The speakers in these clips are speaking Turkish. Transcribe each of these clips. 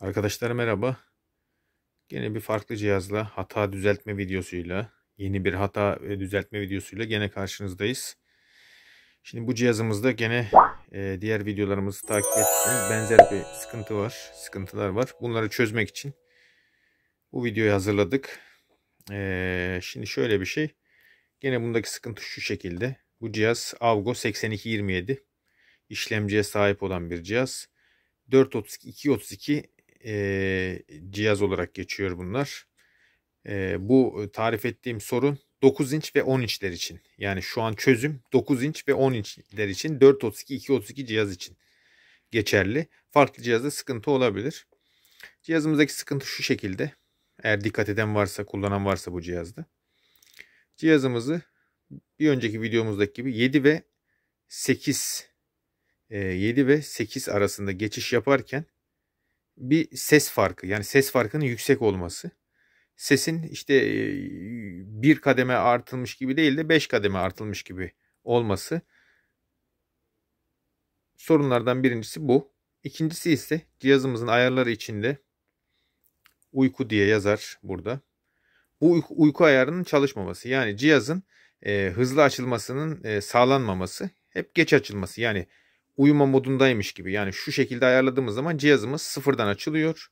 Arkadaşlar merhaba. Gene bir farklı cihazla hata düzeltme videosuyla yeni bir hata ve düzeltme videosuyla gene karşınızdayız. Şimdi bu cihazımızda gene e, diğer videolarımızı takip ettiğiniz benzer bir sıkıntı var. Sıkıntılar var. Bunları çözmek için bu videoyu hazırladık. E, şimdi şöyle bir şey. Gene bundaki sıkıntı şu şekilde. Bu cihaz Avgo 8227 işlemciye sahip olan bir cihaz. 432 232 e, cihaz olarak geçiyor bunlar. E, bu tarif ettiğim sorun 9 inç ve 10 inçler için. Yani şu an çözüm 9 inç ve 10 inçler için 432 232 cihaz için geçerli. Farklı cihazda sıkıntı olabilir. Cihazımızdaki sıkıntı şu şekilde. Eğer dikkat eden varsa, kullanan varsa bu cihazda. Cihazımızı bir önceki videomuzdaki gibi 7 ve 8 7 ve 8 arasında geçiş yaparken bir ses farkı yani ses farkının yüksek olması. Sesin işte bir kademe artılmış gibi değil de 5 kademe artılmış gibi olması. Sorunlardan birincisi bu. İkincisi ise cihazımızın ayarları içinde uyku diye yazar burada. Bu uyku, uyku ayarının çalışmaması yani cihazın e, hızlı açılmasının e, sağlanmaması hep geç açılması yani uyuma modundaymış gibi. Yani şu şekilde ayarladığımız zaman cihazımız sıfırdan açılıyor.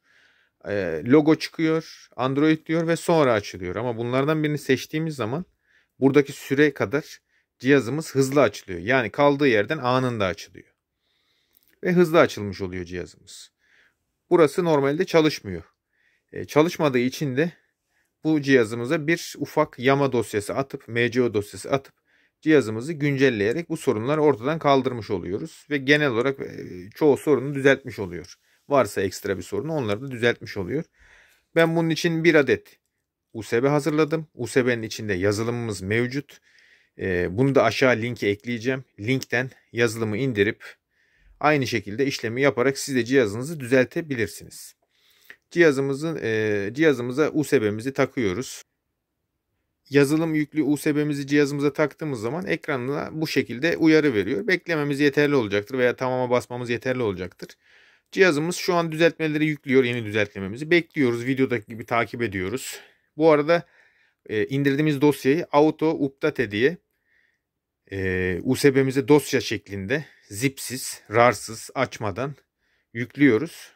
E, logo çıkıyor. Android diyor ve sonra açılıyor. Ama bunlardan birini seçtiğimiz zaman buradaki süre kadar cihazımız hızlı açılıyor. Yani kaldığı yerden anında açılıyor. Ve hızlı açılmış oluyor cihazımız. Burası normalde çalışmıyor. E, çalışmadığı için de bu cihazımıza bir ufak yama dosyası atıp, MCO dosyası atıp cihazımızı güncelleyerek bu sorunları ortadan kaldırmış oluyoruz. Ve genel olarak çoğu sorunu düzeltmiş oluyor. Varsa ekstra bir sorun onları da düzeltmiş oluyor. Ben bunun için bir adet USB hazırladım. USB'nin içinde yazılımımız mevcut. Bunu da aşağı linki ekleyeceğim. Linkten yazılımı indirip aynı şekilde işlemi yaparak siz de cihazınızı düzeltebilirsiniz. Cihazımızın cihazımıza USB'mizi takıyoruz yazılım yüklü USB'mizi cihazımıza taktığımız zaman ekranına bu şekilde uyarı veriyor. Beklememiz yeterli olacaktır veya tamama basmamız yeterli olacaktır. Cihazımız şu an düzeltmeleri yüklüyor yeni düzeltmemizi. Bekliyoruz videodaki gibi takip ediyoruz. Bu arada e, indirdiğimiz dosyayı auto update diye e, USB'mize dosya şeklinde zipsiz, rarsız, açmadan yüklüyoruz.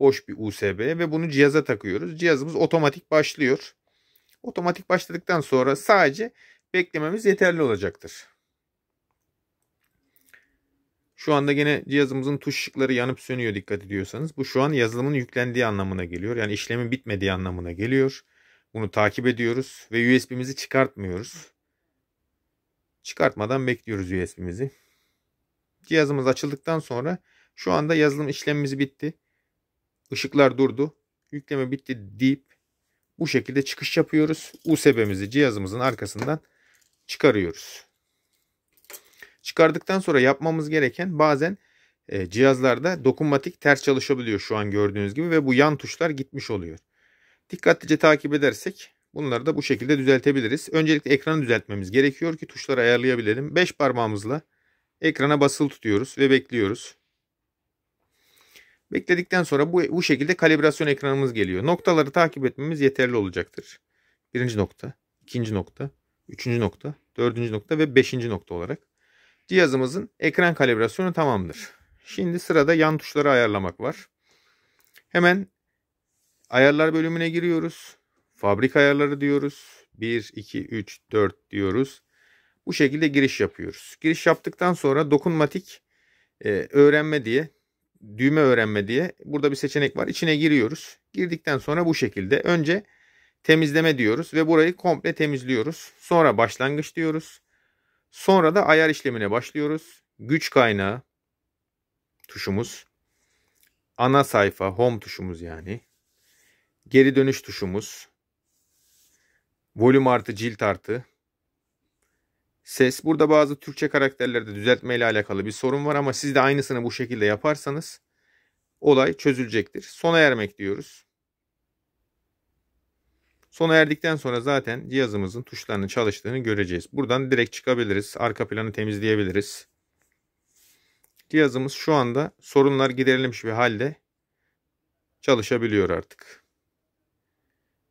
Boş bir USB ve bunu cihaza takıyoruz. Cihazımız otomatik başlıyor. Otomatik başladıktan sonra sadece beklememiz yeterli olacaktır. Şu anda gene cihazımızın tuş ışıkları yanıp sönüyor dikkat ediyorsanız. Bu şu an yazılımın yüklendiği anlamına geliyor. Yani işlemin bitmediği anlamına geliyor. Bunu takip ediyoruz ve USB'mizi çıkartmıyoruz. Çıkartmadan bekliyoruz USB'mizi. Cihazımız açıldıktan sonra şu anda yazılım işlemimiz bitti. Işıklar durdu. Yükleme bitti deyip bu şekilde çıkış yapıyoruz. USB'mizi cihazımızın arkasından çıkarıyoruz. Çıkardıktan sonra yapmamız gereken bazen e, cihazlarda dokunmatik ters çalışabiliyor şu an gördüğünüz gibi ve bu yan tuşlar gitmiş oluyor. Dikkatlice takip edersek bunları da bu şekilde düzeltebiliriz. Öncelikle ekranı düzeltmemiz gerekiyor ki tuşları ayarlayabilelim. 5 parmağımızla ekrana basılı tutuyoruz ve bekliyoruz. Bekledikten sonra bu, bu şekilde kalibrasyon ekranımız geliyor. Noktaları takip etmemiz yeterli olacaktır. Birinci nokta, ikinci nokta, üçüncü nokta, dördüncü nokta ve beşinci nokta olarak. Cihazımızın ekran kalibrasyonu tamamdır. Şimdi sırada yan tuşları ayarlamak var. Hemen ayarlar bölümüne giriyoruz. Fabrik ayarları diyoruz. 1, 2, 3, 4 diyoruz. Bu şekilde giriş yapıyoruz. Giriş yaptıktan sonra dokunmatik e, öğrenme diye düğme öğrenme diye burada bir seçenek var. İçine giriyoruz. Girdikten sonra bu şekilde önce temizleme diyoruz ve burayı komple temizliyoruz. Sonra başlangıç diyoruz. Sonra da ayar işlemine başlıyoruz. Güç kaynağı tuşumuz. Ana sayfa home tuşumuz yani. Geri dönüş tuşumuz. Volüm artı cilt artı Ses. Burada bazı Türkçe karakterlerde düzeltme ile alakalı bir sorun var ama siz de aynısını bu şekilde yaparsanız olay çözülecektir. Sona ermek diyoruz. Sona erdikten sonra zaten cihazımızın tuşlarının çalıştığını göreceğiz. Buradan direkt çıkabiliriz. Arka planı temizleyebiliriz. Cihazımız şu anda sorunlar giderilmiş bir halde. çalışabiliyor artık.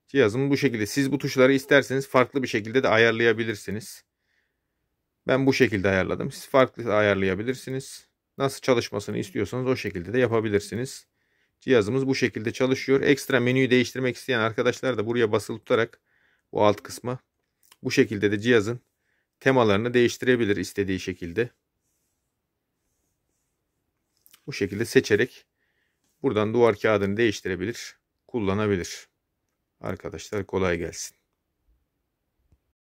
Cihazım bu şekilde. Siz bu tuşları isterseniz farklı bir şekilde de ayarlayabilirsiniz. Ben bu şekilde ayarladım. Siz farklı ayarlayabilirsiniz. Nasıl çalışmasını istiyorsanız o şekilde de yapabilirsiniz. Cihazımız bu şekilde çalışıyor. Ekstra menüyü değiştirmek isteyen arkadaşlar da buraya basılı tutarak bu alt kısma bu şekilde de cihazın temalarını değiştirebilir istediği şekilde. Bu şekilde seçerek buradan duvar kağıdını değiştirebilir, kullanabilir. Arkadaşlar kolay gelsin.